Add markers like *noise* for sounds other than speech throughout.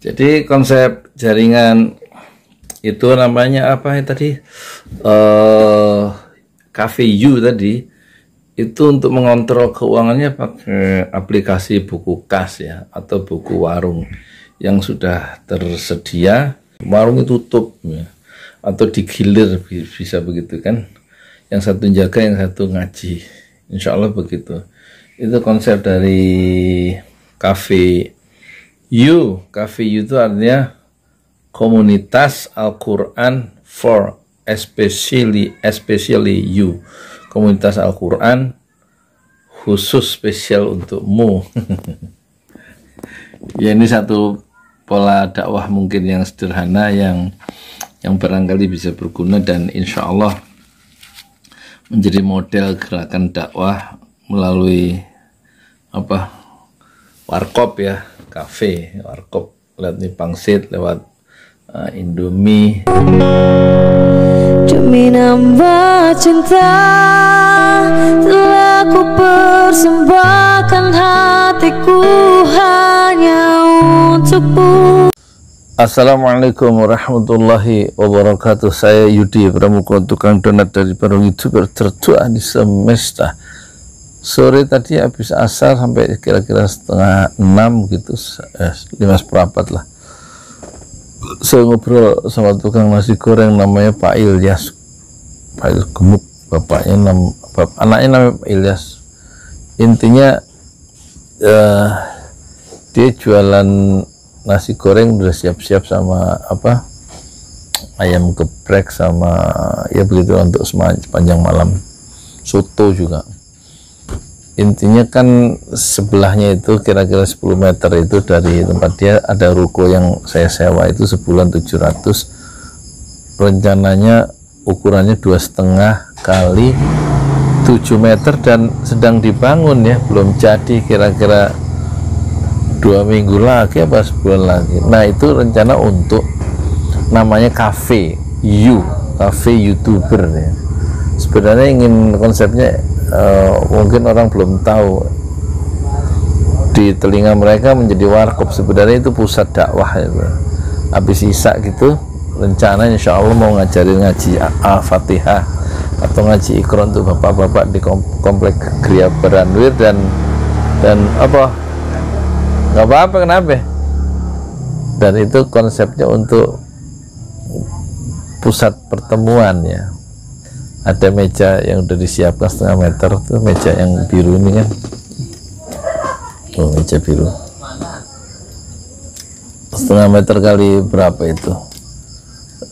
Jadi konsep jaringan itu namanya apa ya tadi? Eh Cafe U tadi itu untuk mengontrol keuangannya pakai aplikasi buku kas ya atau buku warung yang sudah tersedia. Warung itu tutup ya atau digilir bisa begitu kan. Yang satu jaga yang satu ngaji. Insya Allah begitu. Itu konsep dari cafe U cafe U itu artinya komunitas Al-Quran for especially especially you. Komunitas Al-Quran khusus spesial untukmu. *laughs* Ya ini satu pola dakwah mungkin yang sederhana yang yang barangkali bisa berguna dan insya Allah menjadi model gerakan dakwah melalui apa warkop ya kafe warkop lewat nih pangsit lewat uh, Indomie. Demi nambah cinta Telah ku persembahkan hatiku hanya untukmu. Assalamualaikum warahmatullahi wabarakatuh. Saya Yudi Pramuka Tukang donat dari para youtuber tertua di semesta Sore tadi habis asar sampai kira-kira setengah enam gitu eh, Lima seperempat lah. Saya ngobrol sama tukang nasi goreng namanya Pak Ilyas. Pak Ilyas gemuk Bapaknya nam, bap, anaknya namanya Pak Ilyas. Intinya eh, Dia jualan nasi goreng udah siap-siap sama apa ayam geprek sama ya begitu untuk sepanjang malam. Soto juga intinya kan sebelahnya itu kira-kira 10 meter itu dari tempat dia ada ruko yang saya sewa itu sebulan 700 rencananya ukurannya dua setengah kali 7 meter dan sedang dibangun ya belum jadi kira-kira dua minggu lagi apa sebulan lagi. Nah itu rencana untuk namanya cafe you cafe youtuber ya. Sebenarnya ingin konsepnya uh, mungkin orang belum tahu. Di telinga mereka menjadi warkop. Sebenarnya itu pusat dakwah itu habis isak gitu rencana insya Allah mau ngajarin ngaji al-fatihah atau ngaji ikron untuk bapak-bapak di komplek Gria Beranwir dan dan apa? Nggak apa-apa kenapa? Dan itu konsepnya untuk pusat pertemuan ya ada meja yang udah disiapkan setengah meter tuh meja yang biru ini kan. Oh meja biru. Setengah meter kali berapa itu?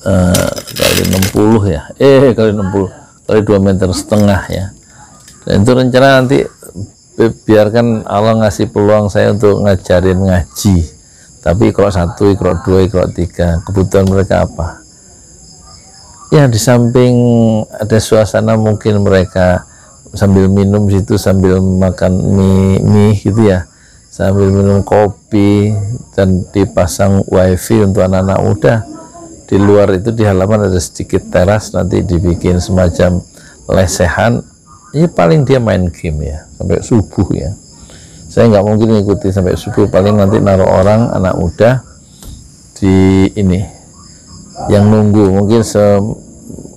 Uh, kali 60 ya? Eh kali 60 kali 2 meter setengah ya. Dan itu rencana nanti biarkan Allah ngasih peluang saya untuk ngajarin ngaji. Tapi ikro satu, ikro dua, ikro tiga kebutuhan mereka apa ya di samping ada suasana mungkin mereka sambil minum situ sambil makan mie, mie gitu ya. Sambil minum kopi dan dipasang wifi untuk anak-anak muda. Di luar itu di halaman ada sedikit teras nanti dibikin semacam lesehan. Ya paling dia main game ya sampai subuh ya. Saya nggak mungkin ngikuti sampai subuh paling nanti naruh orang anak muda di ini yang nunggu mungkin se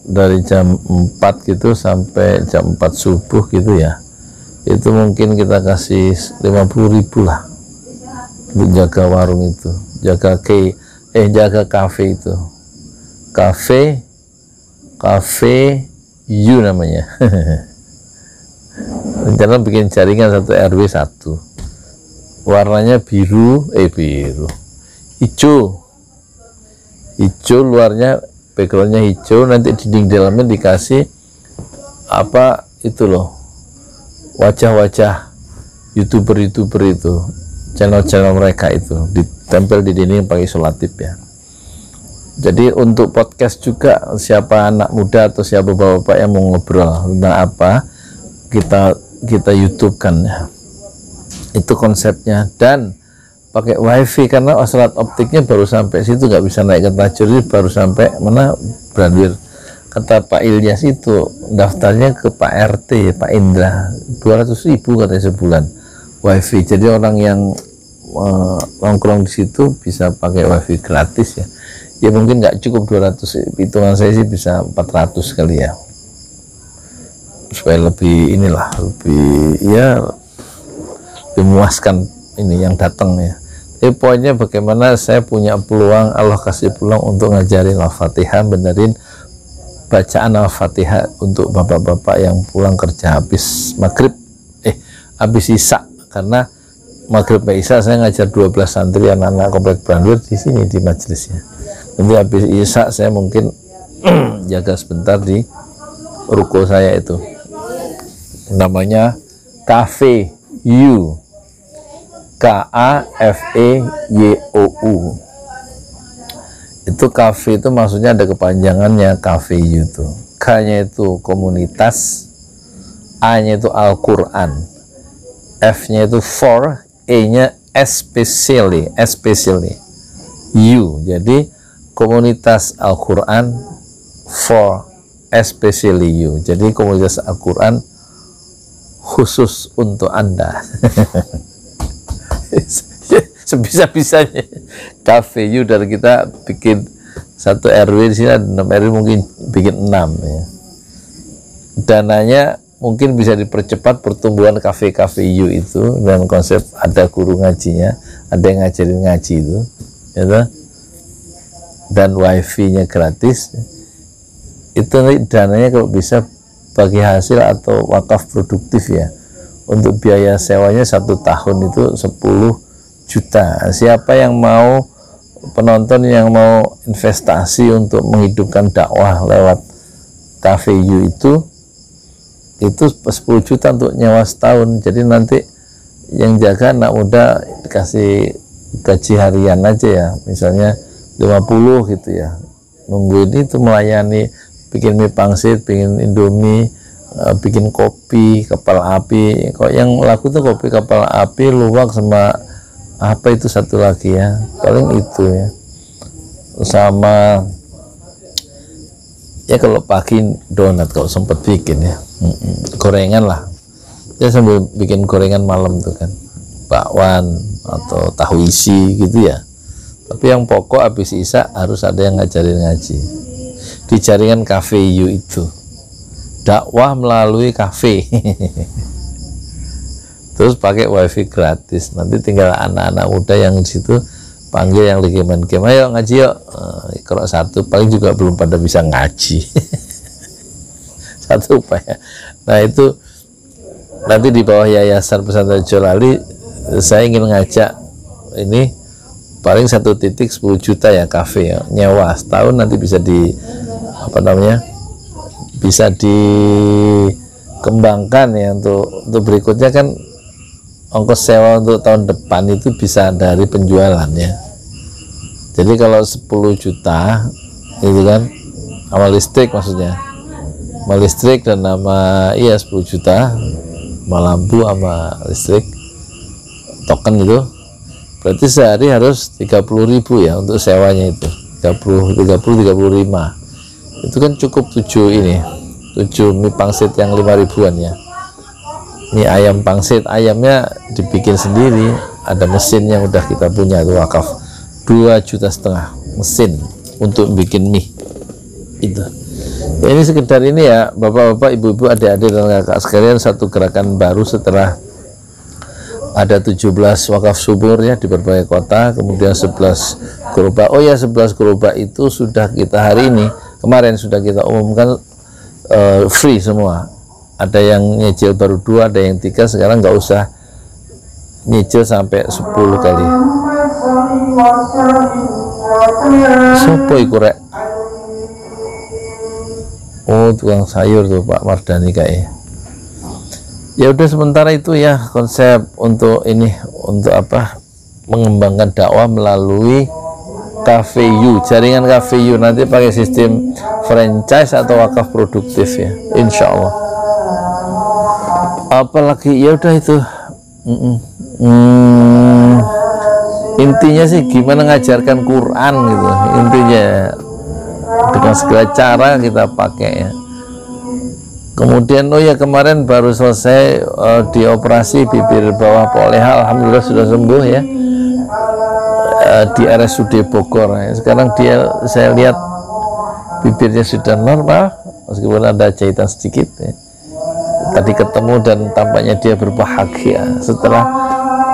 dari jam 4 gitu sampai jam 4 subuh gitu ya. Itu mungkin kita kasih 50 ribu lah untuk jaga warung itu. Jaga ke eh jaga kafe itu. Kafe kafe U namanya. *laughs* Rencana bikin jaringan satu RW satu. Warnanya biru eh biru. Hijau hijau luarnya backgroundnya hijau nanti dinding dalamnya dikasih apa itu loh wajah-wajah youtuber-youtuber itu channel-channel mereka itu ditempel di dinding pakai isolatif ya. Jadi untuk podcast juga siapa anak muda atau siapa bapak-bapak yang mau ngobrol tentang apa kita kita YouTube kan ya. Itu konsepnya. Dan pakai wifi karena osrat optiknya baru sampai situ nggak bisa naik ke tajur baru sampai mana Brandwir kata Pak Ilyas itu daftarnya ke Pak RT Pak Indra. 200 ribu katanya sebulan wifi. Jadi orang yang uh, nongkrong di situ bisa pakai wifi gratis ya. Ya mungkin nggak cukup 200 hitungan saya sih bisa 400 kali ya. Supaya lebih inilah lebih ya lebih memuaskan ini yang datang ya tapi poinnya bagaimana saya punya peluang Allah kasih peluang untuk ngajarin Al-Fatihah benerin bacaan Al-Fatihah untuk bapak-bapak yang pulang kerja habis maghrib. Eh habis isya. Karena maghrib isya saya ngajar 12 santri anak-anak komplek Brandur di sini di majelisnya nanti habis isya saya mungkin *clears throat* jaga sebentar di ruko saya itu. Namanya Cafe U K A F E Y O U. Itu kafe itu maksudnya ada kepanjangannya kafe itu. K nya itu komunitas A nya itu Al-Quran. F nya itu for E nya especially especially. You jadi komunitas Al-Quran for especially you. Jadi komunitas Al-Quran khusus untuk anda *laughs* sebisa-bisanya kafe you dari kita bikin satu RW di sini ada 6 RW mungkin bikin 6 ya. Dananya mungkin bisa dipercepat pertumbuhan kafe-kafe you itu dan konsep ada guru ngajinya, ada yang ngajarin ngaji itu, ya dan wifi-nya gratis. Itu dananya kalau bisa bagi hasil atau wakaf produktif ya. Untuk biaya sewanya satu tahun itu 10 juta. Siapa yang mau penonton yang mau investasi untuk menghidupkan dakwah lewat cafe you itu itu 10 juta untuk nyawa setahun. Jadi nanti yang jaga anak muda dikasih gaji harian aja ya. Misalnya 50 gitu ya. Nunggu ini tuh melayani bikin mie pangsit, bikin indomie eh, bikin kopi kapal api. Kok yang laku tuh kopi kapal api luwak sama apa itu satu lagi ya? Paling itu ya. Sama ya kalau pagi donat kalau sempat bikin ya. Gorengan lah. Ya sambil bikin gorengan malam tuh kan. Bakwan atau tahu isi gitu ya. Tapi yang pokok habis isa harus ada yang ngajarin ngaji. Di jaringan you itu dakwah melalui kafe. Terus pakai wifi gratis. Nanti tinggal anak-anak muda yang di situ panggil yang lagi main game. Ayo ngaji yuk. Uh, kalau satu paling juga belum pada bisa ngaji. *laughs* Satu upaya. Nah itu nanti di bawah yayasan pesantren Jolali saya ingin ngajak ini paling satu titik 10 juta ya kafe ya nyewa. Setahun nanti bisa di apa namanya bisa dikembangkan ya untuk untuk berikutnya kan ongkos sewa untuk tahun depan itu bisa dari penjualan ya. Jadi kalau 10 juta itu kan? Sama listrik maksudnya. Sama listrik dan nama iya 10 juta. Sama lampu sama listrik. Token itu berarti sehari harus 30 ribu ya untuk sewanya itu. 30 30 35 itu kan cukup 7 ini 7 mie pangsit yang 5 ribuan ya. Ini ayam pangsit ayamnya dibikin sendiri ada mesin yang udah kita punya itu wakaf. 2 juta setengah mesin untuk bikin mie. Itu. Ya, ini sekedar ini ya bapak-bapak ibu-ibu adik-adik dan kakak sekalian satu gerakan baru setelah ada 17 wakaf subur ya di berbagai kota kemudian 11 gerobak. Oh ya 11 gerobak itu sudah kita hari ini kemarin sudah kita umumkan uh, free semua. Ada yang nyicil baru dua ada yang tiga sekarang nggak usah nyicil sampai 10 kali. Sopo iku oh tukang sayur tuh Pak Mardani kayak ya udah sementara itu ya konsep untuk ini untuk apa mengembangkan dakwah melalui KVU jaringan KVU nanti pakai sistem franchise atau wakaf produktif ya Insya Allah apalagi ya udah itu. Mm -mm. Intinya sih gimana ngajarkan Quran gitu. Intinya dengan segala cara kita pakai ya. Kemudian oh ya kemarin baru selesai uh, dioperasi bibir bawah poleha. Alhamdulillah sudah sembuh ya eh, di RSUD Bogor ya. sekarang dia saya lihat bibirnya sudah normal meskipun ada jahitan sedikit ya. tadi ketemu dan tampaknya dia berbahagia setelah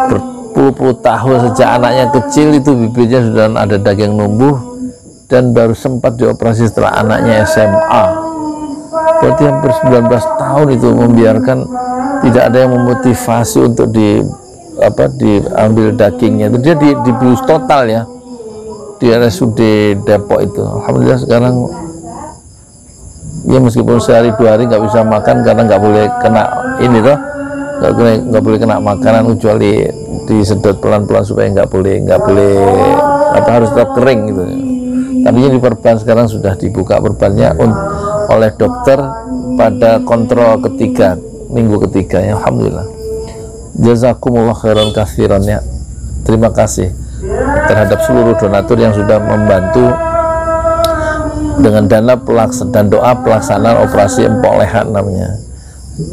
berpuluh-puluh tahun sejak anaknya kecil itu bibirnya sudah ada daging numbuh dan baru sempat dioperasi setelah anaknya SMA berarti hampir 19 tahun itu membiarkan tidak ada yang memotivasi untuk di apa diambil dagingnya itu. Dia di, dibius total ya. Di RSUD Depok itu. Alhamdulillah sekarang ya meskipun sehari dua hari nggak bisa makan karena nggak boleh kena ini loh nggak boleh nggak boleh kena makanan kecuali disedot pelan-pelan supaya nggak boleh nggak boleh apa harus tetap kering gitu. Tapi ini perban sekarang sudah dibuka perbannya oleh dokter pada kontrol ketiga minggu ketiga ya Alhamdulillah jazakumullah khairan kathiran ya. Terima kasih terhadap seluruh donatur yang sudah membantu dengan dana pelaksanaan dan doa pelaksanaan operasi empok lehat namanya.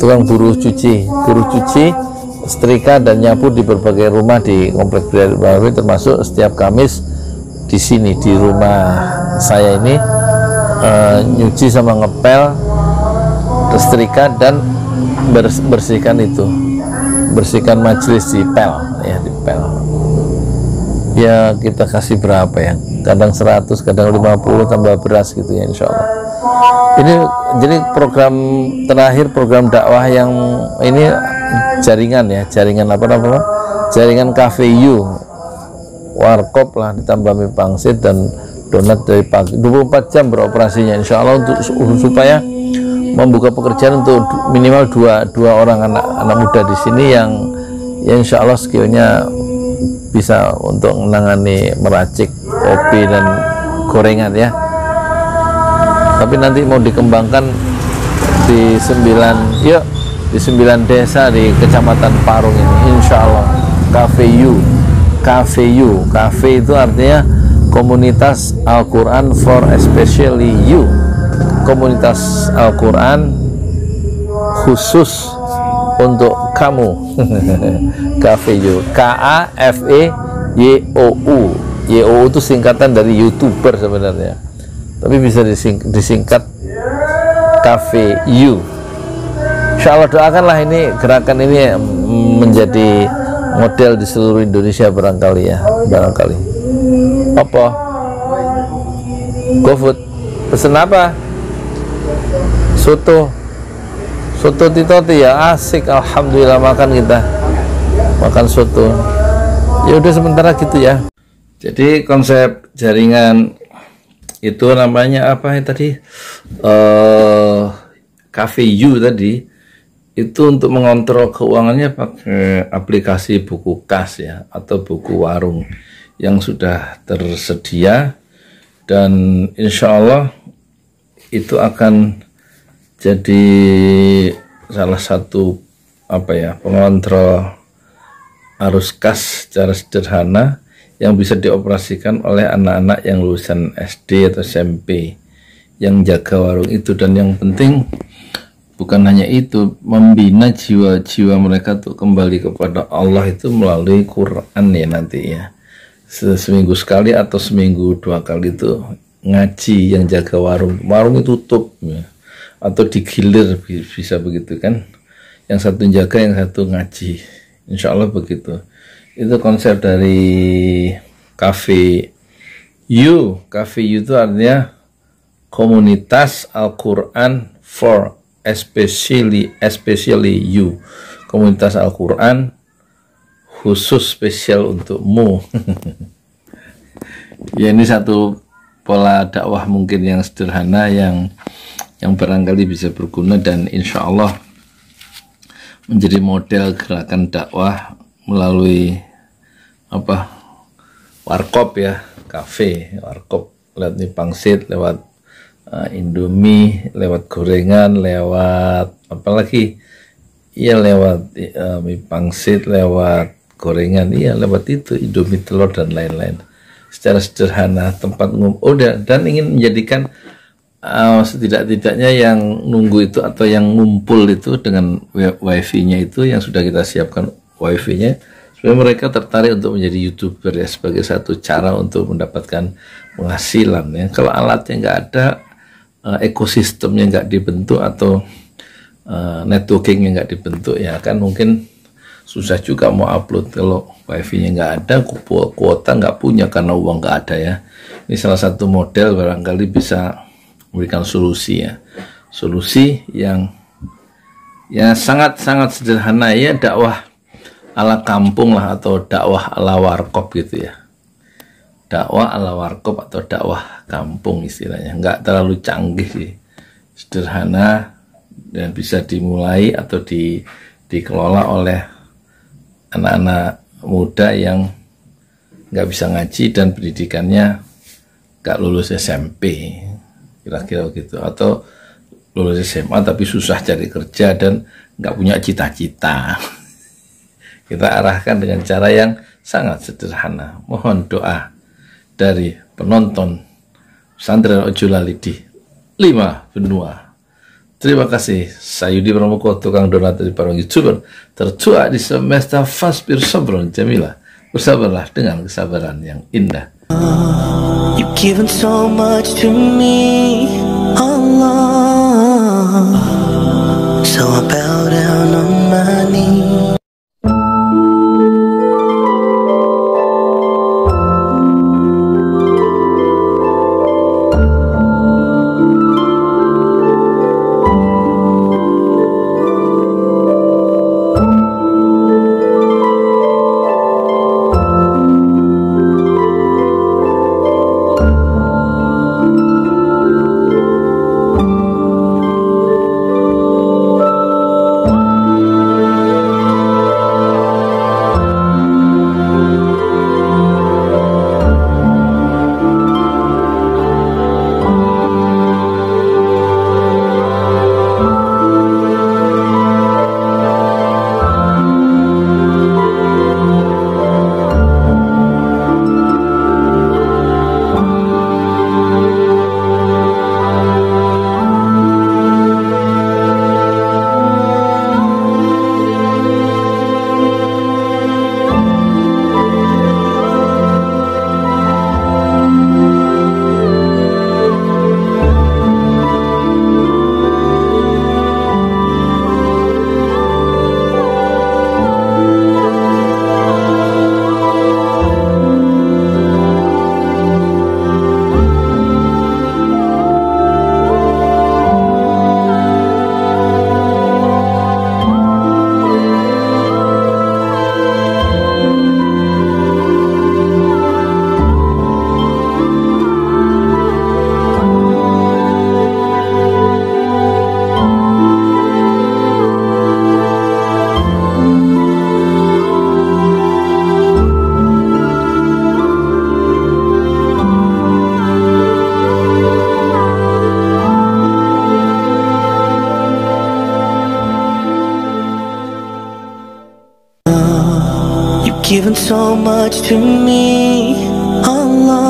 Tukang buruh cuci buruh cuci setrika dan nyapu di berbagai rumah di komplek Baru termasuk setiap Kamis di sini di rumah saya ini uh, nyuci sama ngepel setrika dan bersihkan itu bersihkan majelis di pel ya di pel. Ya kita kasih berapa ya? Kadang 100 kadang 50 tambah beras gitu ya insya Allah. Ini jadi program terakhir program dakwah yang ini jaringan ya jaringan apa namanya? Jaringan KVU warkop lah ditambah mie pangsit dan donat dari pagi. 24 jam beroperasinya insya Allah untuk supaya membuka pekerjaan untuk minimal dua dua orang anak anak muda di sini yang yang insya Allah skillnya bisa untuk menangani meracik kopi dan gorengan ya. Tapi nanti mau dikembangkan di sembilan yuk di sembilan desa di kecamatan Parung ini insya Allah. KVU KVU Cafe itu artinya komunitas Al-Quran for especially you komunitas Al-Quran khusus untuk kamu. *laughs* KFU K A F E Y O U. Y O U itu singkatan dari youtuber sebenarnya. Tapi bisa dising disingkat KFU Insya Allah doakanlah ini gerakan ini menjadi model di seluruh Indonesia barangkali ya barangkali. Apa? GoFood. Pesen apa soto. Soto titoti ya asik alhamdulillah makan kita. Makan soto. Ya udah sementara gitu ya. Jadi konsep jaringan itu namanya apa ya tadi? Uh, cafe U tadi itu untuk mengontrol keuangannya pakai aplikasi buku kas ya atau buku warung yang sudah tersedia. Dan insya Allah itu akan jadi salah satu apa ya pengontrol arus kas secara sederhana yang bisa dioperasikan oleh anak-anak yang lulusan SD atau SMP yang jaga warung itu. Dan yang penting bukan hanya itu membina jiwa-jiwa mereka untuk kembali kepada Allah itu melalui Quran ya nanti ya. Seminggu sekali atau seminggu dua kali itu ngaji yang jaga warung. Warung itu tutup ya atau digilir bisa begitu kan? Yang satu jaga yang satu ngaji. Insya Allah begitu. Itu konsep dari cafe you cafe you itu artinya komunitas Al-Quran for especially especially you. Komunitas Al-Quran khusus spesial untukmu. *laughs* Ya ini satu pola dakwah mungkin yang sederhana yang yang barangkali bisa berguna dan insya Allah menjadi model gerakan dakwah melalui apa warkop ya kafe warkop lewat nih pangsit lewat uh, indomie lewat gorengan lewat apalagi iya lewat uh, mie pangsit lewat gorengan iya lewat itu indomie telur dan lain-lain. Secara sederhana tempat ngum oh dan ingin menjadikan uh, setidak-tidaknya yang nunggu itu atau yang ngumpul itu dengan wifi-nya itu yang sudah kita siapkan wifi-nya supaya mereka tertarik untuk menjadi youtuber ya sebagai satu cara untuk mendapatkan penghasilan ya. Kalau alatnya nggak ada uh, ekosistemnya nggak dibentuk atau uh, networkingnya nggak dibentuk ya kan mungkin susah juga mau upload kalau wifi-nya nggak ada kuota nggak punya karena uang nggak ada ya. Ini salah satu model barangkali bisa memberikan solusi ya. Solusi yang ya sangat sangat sederhana ya dakwah ala kampung lah atau dakwah ala warkop gitu ya. Dakwah ala warkop atau dakwah kampung istilahnya. Nggak terlalu canggih sih. Sederhana dan bisa dimulai atau di dikelola oleh anak-anak muda yang nggak bisa ngaji dan pendidikannya nggak lulus SMP kira-kira gitu atau lulus SMA tapi susah cari kerja dan nggak punya cita-cita. *laughs* Kita arahkan dengan cara yang sangat sederhana. Mohon doa dari penonton pesantren Ojolali di lima benua. Terima kasih, saya Yudi Pramuko, tukang donat dari para youtuber tertua di semesta Fasbir Sabron Jamila. Bersabarlah dengan kesabaran yang indah. You've given so much to me, Allah. So I bow down on my knees. So much to me, Allah.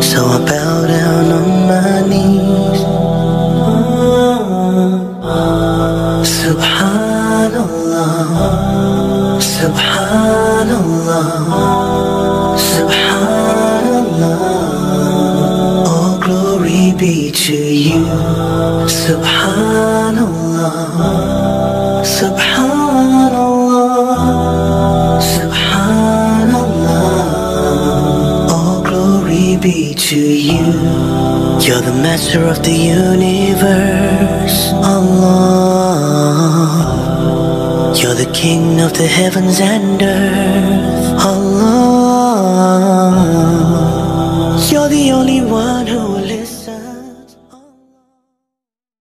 So I bow down on my knees. Subhanallah, Subhanallah, of the universe, Allah. You're the king of the heavens and earth,